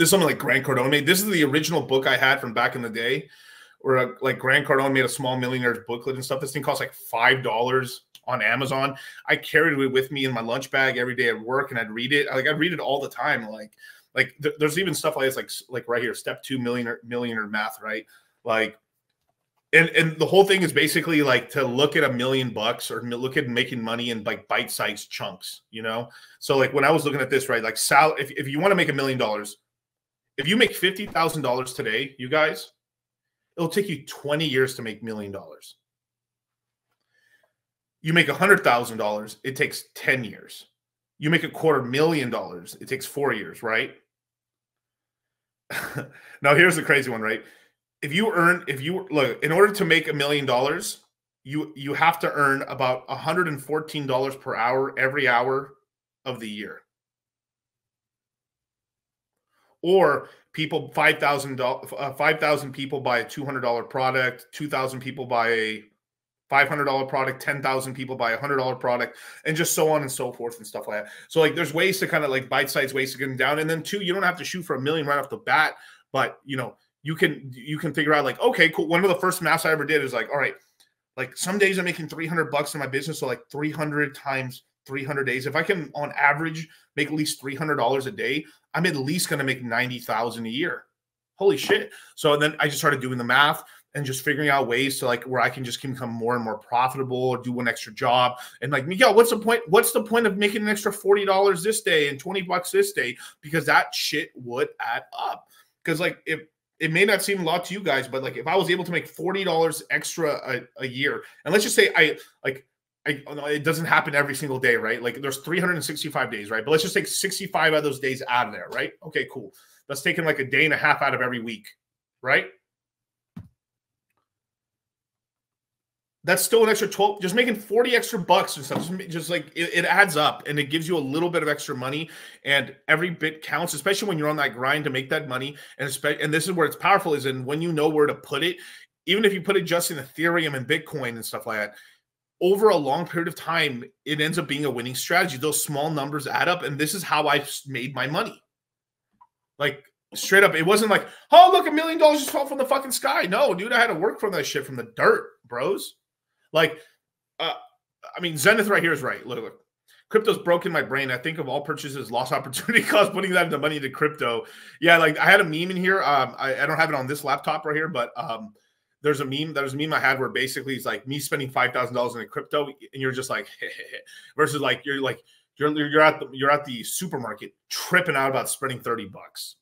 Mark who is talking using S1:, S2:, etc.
S1: This is something like Grant Cardone made. This is the original book I had from back in the day, where uh, like Grant Cardone made a small millionaire's booklet and stuff. This thing costs like five dollars on Amazon. I carried it with me in my lunch bag every day at work, and I'd read it. Like I'd read it all the time. Like like th- there's even stuff like this, like like right here, step two millionaire millionaire math, right? Like and and the whole thing is basically like to look at a million bucks or look at making money in like bite-sized chunks you know so like when i was looking at this right like sal if, if you want to make a million dollars if you make $50000 today you guys it'll take you 20 years to make million dollars. You make $100000 it takes 10 years. You make a quarter million dollars it takes four years right? Now here's the crazy one right? If you earn if you look in order to make a million dollars you you have to earn about $114 per hour every hour of the year or people 5000 uh, 5000 people buy a $200 product 2000 people buy a $500 product 10,000 people buy a $100 product and just so on and so forth and stuff like that. So like there's ways to kind of like bite size ways to get them down. And then two you don't have to shoot for a million right off the bat but you know you can you can figure out like okay cool. One of the first maths i ever did is like all right like some days i'm making 300 bucks in my business so like 300 times 300 days. If i can on average make at least $300 a day i'm at least going to make 90000 a year. Holy shit. So then i just started doing the math and just figuring out ways to like where i can just become more and more profitable or do one extra job. And like miguel what's the point what's the point of making an extra $40 this day and 20 bucks this day? Because that shit would add up. Because like if it may not seem a lot to you guys, but like if I was able to make forty dollars extra a, a year, and let's just say I like I, it doesn't happen every single day, right? Like there's 365 days, right? But let's just take 65 of those days out of there, right? Okay, cool. That's taking like a day and a half out of every week, right? that's still an extra 12 just making 40 extra bucks and stuff just, just like it, it, adds up and it gives you a little bit of extra money and every bit counts especially when you're on that grind to make that money and especially and this is where it's powerful is in when you know where to put it even if you put it just in ethereum and bitcoin and stuff like that over a long period of time it ends up being a winning strategy those small numbers add up and this is how i made my money like straight up it wasn't like oh look a million dollars just fell from the fucking sky no dude i had to work for that shit from the dirt bros like, uh, I mean, Zenith right here is right. Look, look. Crypto's broken my brain. I think of all purchases, lost opportunity cost, putting that into money into crypto. Yeah, like I had a meme in here. Um, I, I don't have it on this laptop right here, but um, there's a meme. There's a meme I had where basically it's like me spending five thousand dollars in crypto, and you're just like, versus like you're like you're you're at the you're at the supermarket tripping out about spending thirty bucks.